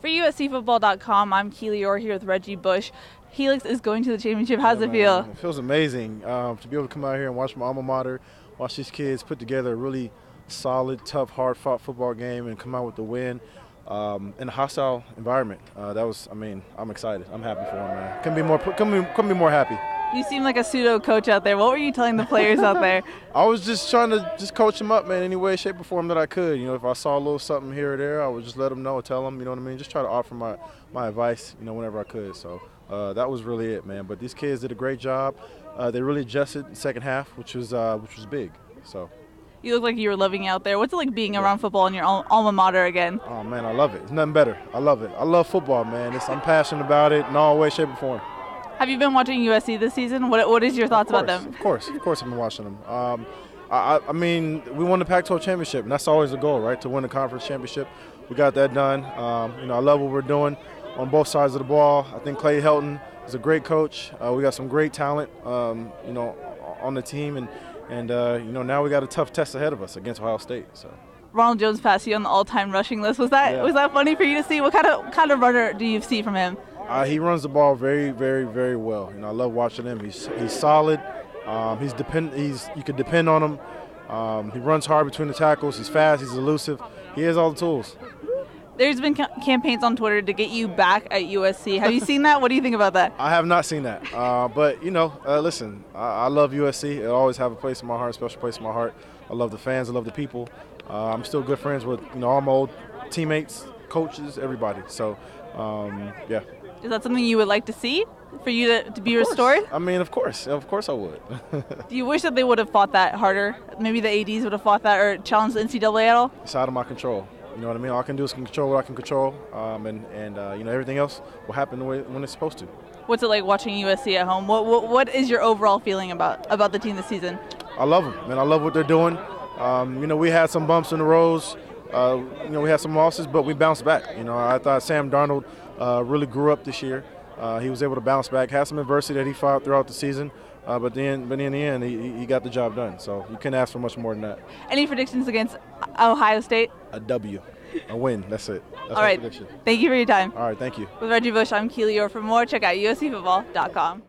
For USCFootball.com, I'm Keely Eure here with Reggie Bush. Helix is going to the championship. How's Yeah, it feel? It feels amazing um, to be able to come out here and watch my alma mater, watch these kids put together a really solid, tough, hard-fought football game and come out with the win um, in a hostile environment. Uh, that was, I mean, I'm excited. I'm happy for them, man. Couldn't be more, couldn't be, couldn't be more happy. You seem like a pseudo coach out there. What were you telling the players out there? I was just trying to just coach them up, man, any way, shape, or form that I could. You know, if I saw a little something here or there, I would just let them know, tell them, you know what I mean? Just try to offer my, my advice, you know, whenever I could. So uh, that was really it, man. But these kids did a great job. Uh, they really adjusted in the second half, which was uh, which was big. So, You look like you were loving it out there. What's it like being around football in your alma mater again? oh man, I love it. It's nothing better. I love it. I love football, man. It's, I'm passionate about it in all way, shape, or form. Have you been watching USC this season? What What is your thoughts Of about them? Of course, of course, I've been watching them. Um, I, I- I mean, we won the Pac-12 championship, and that's always the goal, right? To win the conference championship. We got that done. Um, you know, I love what we're doing on both sides of the ball. I think Clay Helton is a great coach. Uh, we got some great talent, um, you know, on the team, and and uh, you know now we got a tough test ahead of us against Ohio State. So. Ronald Jones passed you on the all-time rushing list. Was that Yeah. was that funny for you to see? What kind of kind of runner do you see from him? Uh, he runs the ball very, very, very well. You know, I love watching him. He's he's solid. Um, he's depend. He's you can depend on him. Um, he runs hard between the tackles. He's fast. He's elusive. He has all the tools. There's been ca- campaigns on Twitter to get you back at USC. Have you seen that? What do you think about that? I have not seen that, uh, but you know, uh, listen. I, I love USC. It always have a place in my heart, a special place in my heart. I love the fans. I love the people. Uh, I'm still good friends with you know all my old teammates, coaches, everybody. So, um, yeah. Is that something you would like to see for you to, to be restored? I mean, of course, of course, I would. Do you wish that they would have fought that harder? Maybe the ADs would have fought that or challenged the NCAA at all? it's out of my control. You know what I mean? All I can do is control what I can control, um, and and uh, you know everything else will happen the way when it's supposed to. What's it like watching USC at home? What, what, what is your overall feeling about, about the team this season? I love them, man. I love what they're doing. Um, you know, we had some bumps in the roads. Uh, you know, we had some losses, but we bounced back. You know, I thought Sam Darnold uh, really grew up this year. Uh, he was able to bounce back, had some adversity that he fought throughout the season, uh, but then, but in the end, he, he got the job done. So you couldn't ask for much more than that. Any predictions against Ohio State? A W, a win. That's it. That's All my right. prediction. Thank you for your time. All right. Thank you. With Reggie Bush, I'm Keely Eure. For more, check out USCFootball.com.